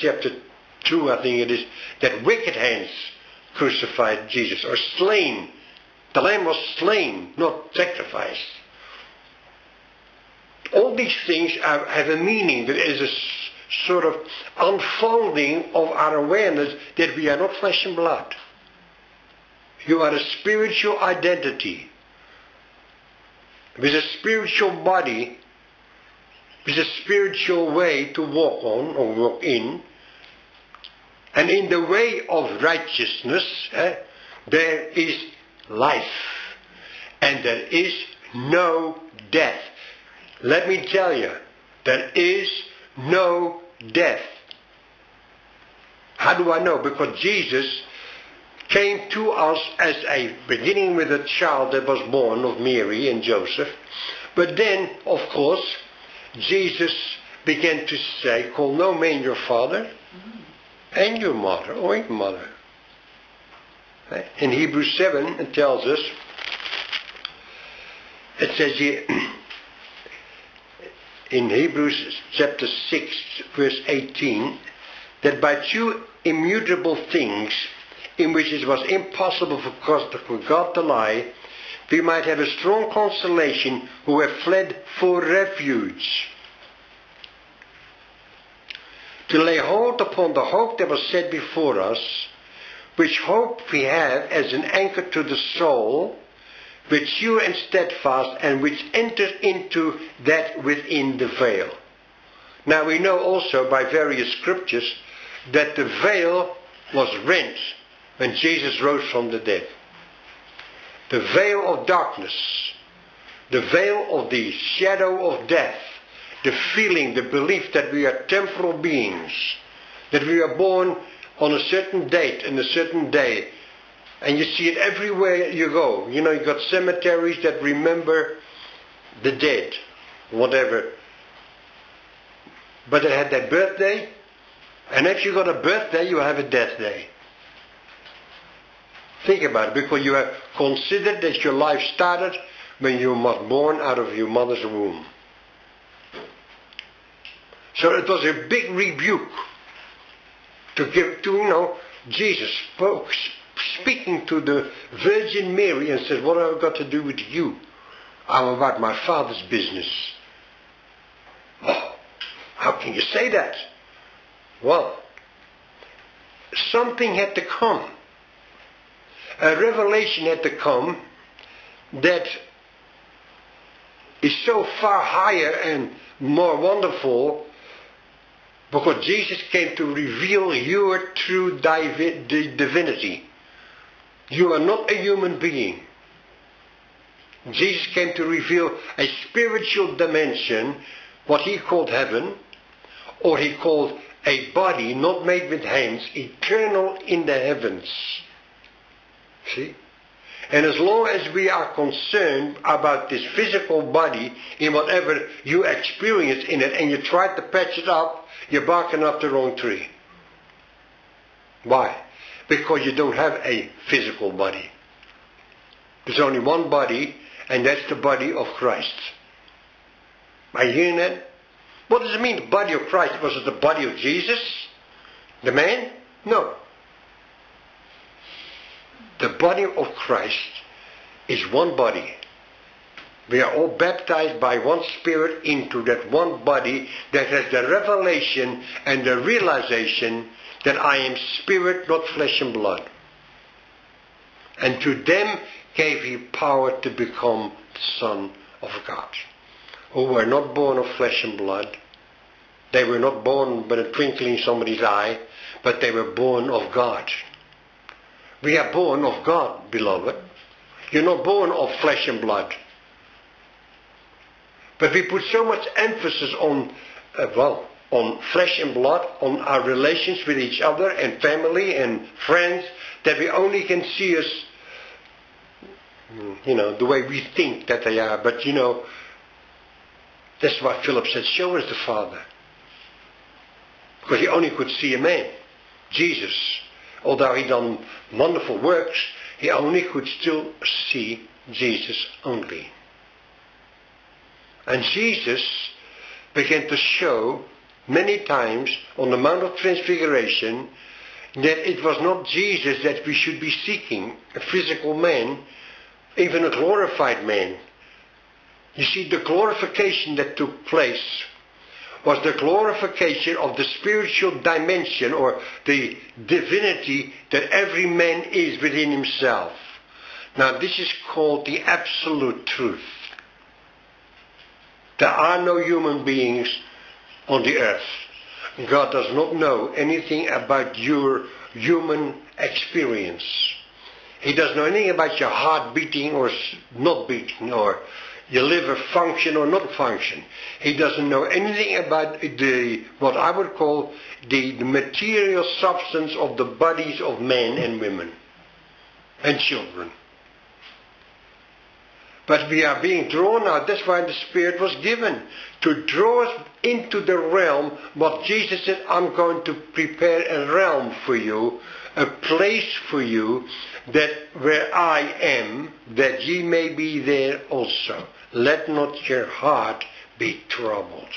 chapter 2, I think it is, that wicked hands crucified Jesus, or slain. The lamb was slain, not sacrificed. All these things are, have a meaning. There is a sort of unfolding of our awareness that we are not flesh and blood. You are a spiritual identity with a spiritual body, with a spiritual way to walk on or walk in. And in the way of righteousness, eh, there is life. And there is no death. Let me tell you, there is no death. How do I know? Because Jesus came to us as a beginning with a child that was born of Mary and Joseph. But then, of course, Jesus began to say, Call no man your father and your mother or your mother. Eh? In Hebrews 7 it tells us, it says here, in Hebrews chapter 6 verse 18, that by two immutable things in which it was impossible for God, for God to lie, we might have a strong consolation who have fled for refuge. To lay hold upon the hope that was set before us, which hope we have as an anchor to the soul, which sure and steadfast, and which enters into that within the veil. Now we know also by various scriptures that the veil was rent when Jesus rose from the dead. The veil of darkness, the veil of the shadow of death, the feeling, the belief that we are temporal beings, that we are born on a certain date and a certain day. And you see it everywhere you go. You know, you've got cemeteries that remember the dead, whatever. But they had their birthday, and if you got a birthday, you have a death day. Think about it, because you have considered that your life started when you were born out of your mother's womb. So it was a big rebuke to give to, you know, Jesus spoke, speaking to the Virgin Mary and said, What have I got to do with you? I'm about my father's business. Oh, how can you say that? Well, something had to come. A revelation had to come that is so far higher and more wonderful because Jesus came to reveal your true divi- di- divinity. You are not a human being. Jesus came to reveal a spiritual dimension, what he called heaven, or he called a body not made with hands, eternal in the heavens. See? And as long as we are concerned about this physical body in whatever you experience in it and you try to patch it up, you're barking up the wrong tree. Why? Because you don't have a physical body. There's only one body, and that's the body of Christ. Are you hearing that? What does it mean, the body of Christ? Was it the body of Jesus? The man? No. Body of Christ is one body. We are all baptized by one spirit into that one body that has the revelation and the realization that I am spirit, not flesh and blood. And to them gave he power to become the Son of God. Who were not born of flesh and blood. They were not born by a twinkling in somebody's eye, but they were born of God. We are born of God, beloved. You're not born of flesh and blood. But we put so much emphasis on, uh, well, on flesh and blood, on our relations with each other and family and friends, that we only can see us, you know, the way we think that they are. But, you know, that's why Philip said, show us the Father. Because he only could see a man, Jesus. Although he done wonderful works, he only could still see Jesus only. And Jesus began to show many times on the Mount of Transfiguration that it was not Jesus that we should be seeking, a physical man, even a glorified man. You see, the glorification that took place was the glorification of the spiritual dimension or the divinity that every man is within himself. Now, this is called the absolute truth. There are no human beings on the earth. God does not know anything about your human experience. He doesn't know anything about your heart beating or not beating or your liver function or not function. He doesn't know anything about the what I would call the, the material substance of the bodies of men and women and children. But we are being drawn out. That's why the Spirit was given. To draw us into the realm, what Jesus said, I'm going to prepare a realm for you, a place for you, that where I am, that ye may be there also. Let not your heart be troubled.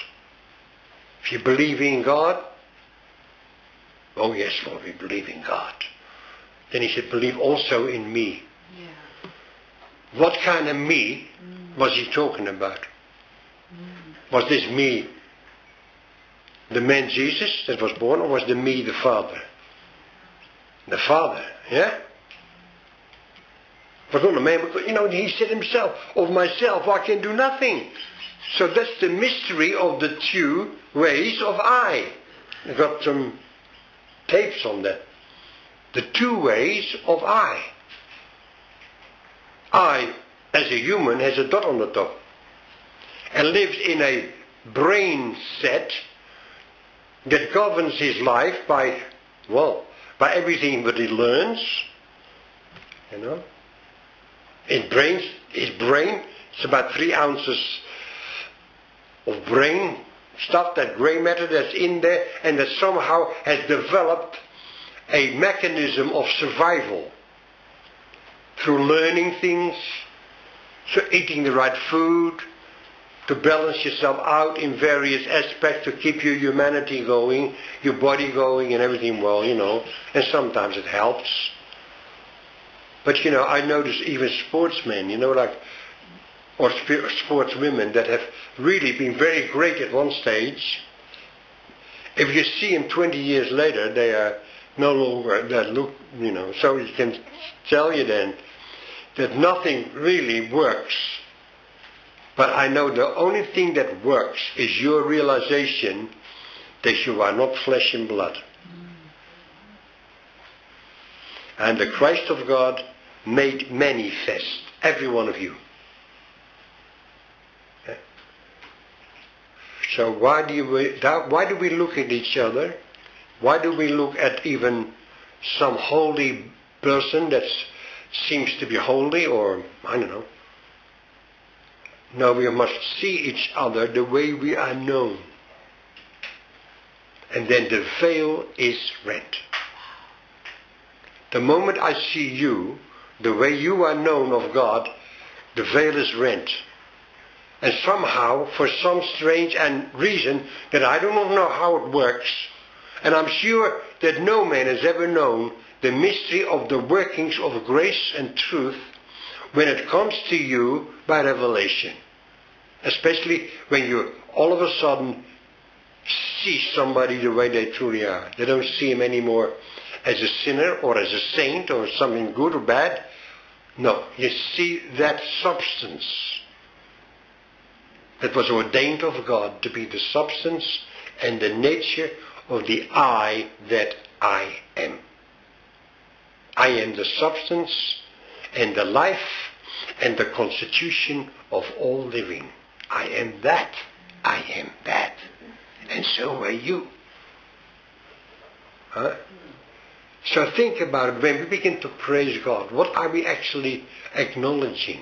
If you believe in God, oh yes, Lord, we believe in God. Then he said, believe also in me. Yeah. What kind of me mm. was he talking about? Mm. Was this me the man Jesus that was born, or was the me the Father? The Father, yeah? But on the man, you know, he said himself, of myself I can do nothing. So that's the mystery of the two ways of I. I've got some tapes on that. The two ways of I. I, as a human, has a dot on the top and lives in a brain set that governs his life by, well, by everything that he learns, you know. His brain, his brain, it's about three ounces of brain stuff, that gray matter that's in there, and that somehow has developed a mechanism of survival through learning things, so eating the right food, to balance yourself out in various aspects to keep your humanity going, your body going, and everything well, you know. And sometimes it helps. But you know, I notice even sportsmen, you know, like or sp- sportswomen that have really been very great at one stage. If you see them 20 years later, they are no longer that look, you know. So you can tell you then that nothing really works. But I know the only thing that works is your realization that you are not flesh and blood. Mm. And the Christ of God made manifest, every one of you. Eh? So why do, you, why do we look at each other? Why do we look at even some holy person that seems to be holy or, I don't know. No, we must see each other the way we are known. And then the veil is rent. The moment I see you, the way you are known of God, the veil is rent. And somehow, for some strange and reason that I do not know how it works, and I'm sure that no man has ever known the mystery of the workings of grace and truth when it comes to you by revelation. Especially when you all of a sudden see somebody the way they truly are. They don't see him anymore as a sinner or as a saint or something good or bad. No, you see that substance that was ordained of God to be the substance and the nature of the I that I am. I am the substance and the life and the constitution of all living. I am that. I am that. And so are you. Huh? So think about it. When we begin to praise God, what are we actually acknowledging?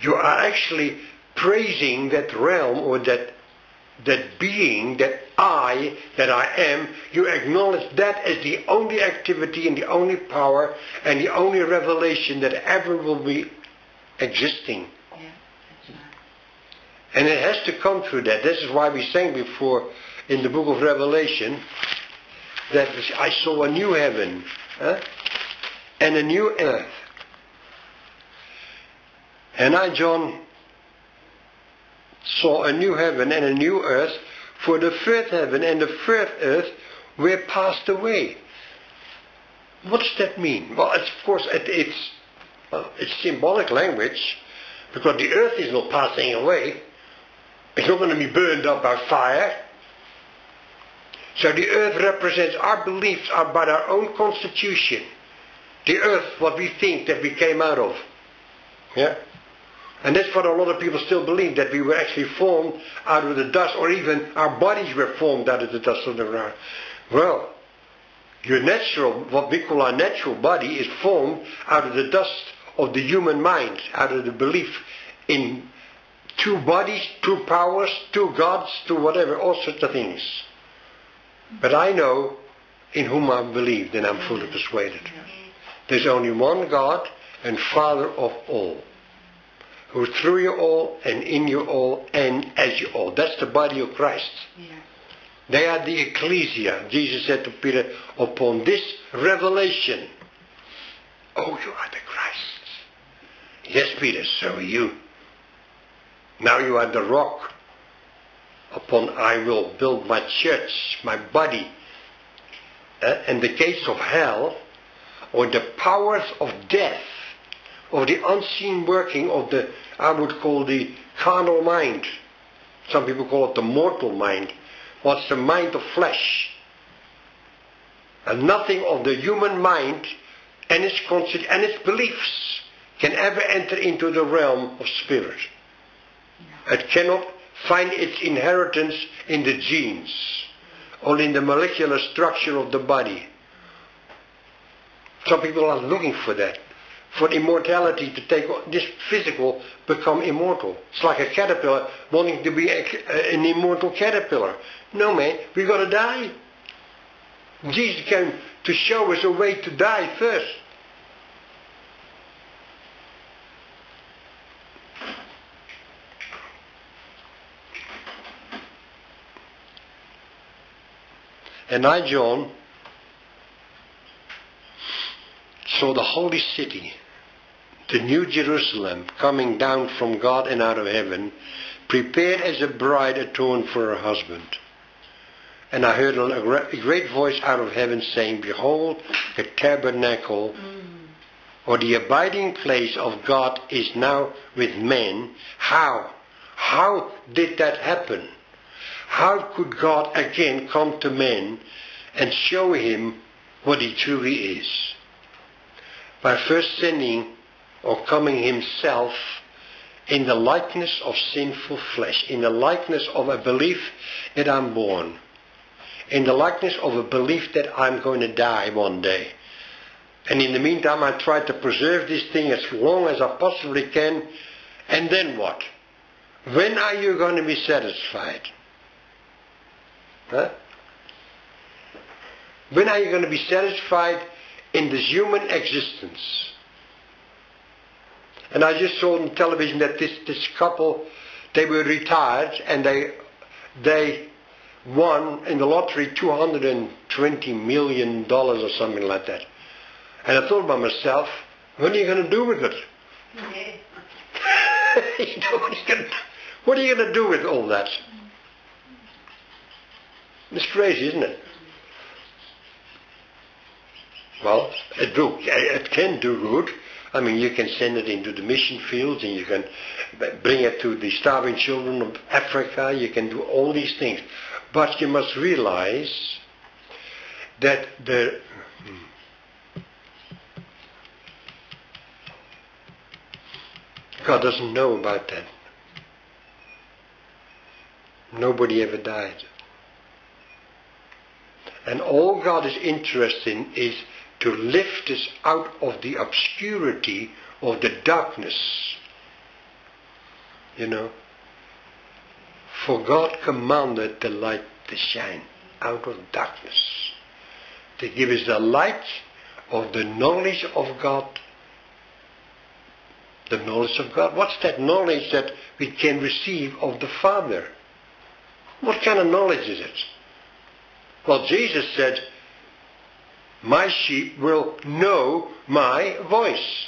You are actually praising that realm or that that being, that I, that I am, you acknowledge that as the only activity and the only power and the only revelation that ever will be existing. Yeah, And it has to come through that. This is why we sang before in the book of Revelation that I saw a new heaven huh? and a new earth. And I, John, saw a new heaven and a new earth, for the first heaven and the first earth were passed away. What does that mean? Well, of course, it, it's, well, it's symbolic language, because the earth is not passing away. It's not going to be burned up by fire. So the earth represents our beliefs about our own constitution. The earth, what we think that we came out of. Yeah? And that's what a lot of people still believe, that we were actually formed out of the dust, or even our bodies were formed out of the dust of the ground. Well, your natural, what we call our natural body, is formed out of the dust of the human mind, out of the belief in two bodies, two powers, two gods, two whatever, all sorts of things. But I know in whom I believe, and I'm fully persuaded. There's only one God and Father of all, who through you all and in you all and as you all. That's the body of Christ. Yeah. They are the ecclesia. Jesus said to Peter, upon this revelation, oh, you are the Christ. Yes, Peter, so are you. Now you are the rock upon I will build my church, my body. Uh, and the gates of hell, or the powers of death, or the unseen working of the, I would call the carnal mind. Some people call it the mortal mind. What's the mind of flesh? And nothing of the human mind and its concept and its beliefs can ever enter into the realm of spirit. It cannot find its inheritance in the genes or in the molecular structure of the body. Some people are looking for that. For immortality to take this physical become immortal. It's like a caterpillar wanting to be a, an immortal caterpillar. No man, we gotta die. Jesus came to show us a way to die first. And I, John, saw the holy city, the new Jerusalem, coming down from God and out of heaven, prepared as a bride adorned for her husband. And I heard a great voice out of heaven saying, Behold, the tabernacle, or the abiding place of God is now with men. How? How did that happen? How could God again come to man and show him what he truly is? By first sending or coming himself in the likeness of sinful flesh, in the likeness of a belief that I'm born, in the likeness of a belief that I'm going to die one day. And in the meantime, I try to preserve this thing as long as I possibly can. And then what? When are you going to be satisfied? Huh? When are you going to be satisfied in this human existence? And I just saw on television that this, this couple, they were retired and they, they won in the lottery $220 million or something like that. And I thought by myself, what are you going to do with it? you know, what, are you going to, what are you going to do with all that? It's crazy, isn't it? Well, it, do, it can do good. I mean, you can send it into the mission fields and you can bring it to the starving children of Africa. You can do all these things. But you must realize that the hmm, God doesn't know about that. Nobody ever died. And all God is interested in is to lift us out of the obscurity of the darkness. You know? For God commanded the light to shine out of darkness. To give us the light of the knowledge of God The knowledge of God. What's that knowledge that we can receive of the Father? What kind of knowledge is it? Well, Jesus said, My sheep will know my voice.